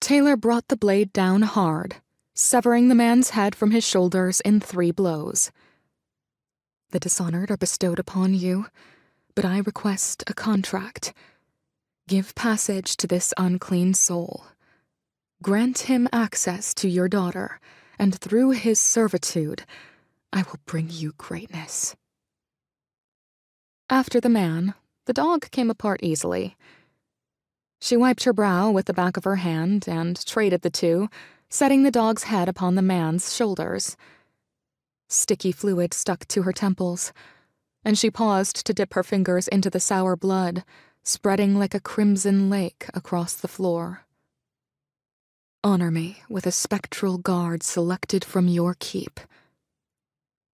Tehlor brought the blade down hard, severing the man's head from his shoulders in three blows. The dishonored are bestowed upon you, but I request a contract. Give passage to this unclean soul. Grant him access to your daughter, and through his servitude, I will bring you greatness. After the man, the dog came apart easily. She wiped her brow with the back of her hand and traded the two, setting the dog's head upon the man's shoulders. Sticky fluid stuck to her temples, and she paused to dip her fingers into the sour blood, spreading like a crimson lake across the floor. Honor me with a spectral guard selected from your keep.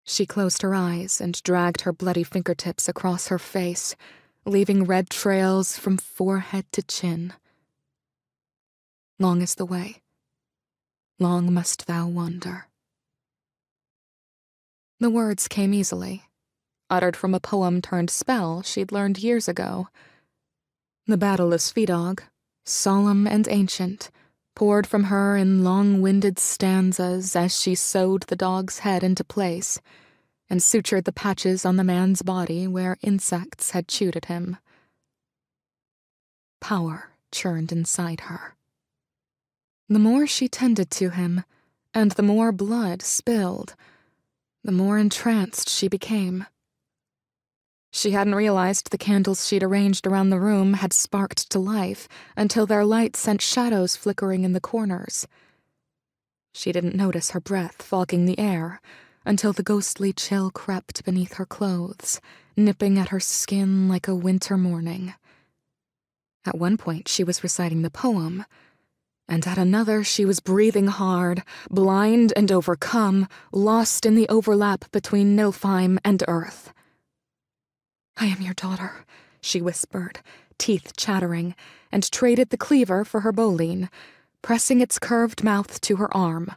She closed her eyes and dragged her bloody fingertips across her face, leaving red trails from forehead to chin. Long is the way. Long must thou wander. The words came easily, uttered from a poem turned spell she'd learned years ago. The Battle of Svidog, solemn and ancient, poured from her in long winded stanzas as she sewed the dog's head into place and sutured the patches on the man's body where insects had chewed at him. Power churned inside her. The more she tended to him, and the more blood spilled, the more entranced she became. She hadn't realized the candles she'd arranged around the room had sparked to life until their light sent shadows flickering in the corners. She didn't notice her breath fogging the air until the ghostly chill crept beneath her clothes, nipping at her skin like a winter morning. At one point, she was reciting the poem, and at another, she was breathing hard, blind and overcome, lost in the overlap between Niflheim and Earth. I am your daughter, she whispered, teeth chattering, and traded the cleaver for her boline, pressing its curved mouth to her arm.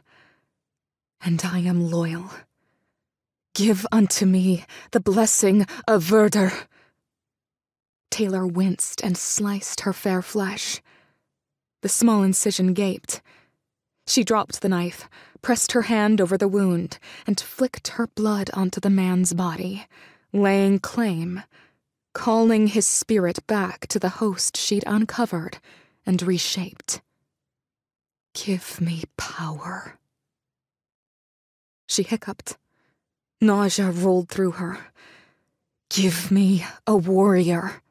And I am loyal. Give unto me the blessing of vorðr. Tehlor winced and sliced her fair flesh. The small incision gaped. She dropped the knife, pressed her hand over the wound, and flicked her blood onto the man's body laying claim, calling his spirit back to the host she'd uncovered and reshaped. Give me power. She hiccuped. Nausea rolled through her. Give me a warrior.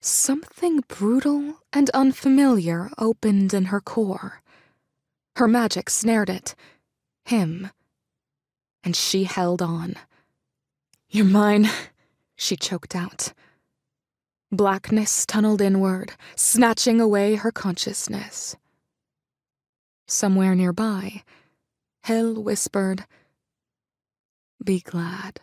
Something brutal and unfamiliar opened in her core. Her magic snared it. Him. And she held on. You're mine, she choked out. Blackness tunneled inward, snatching away her consciousness. Somewhere nearby, Hel whispered, Be glad.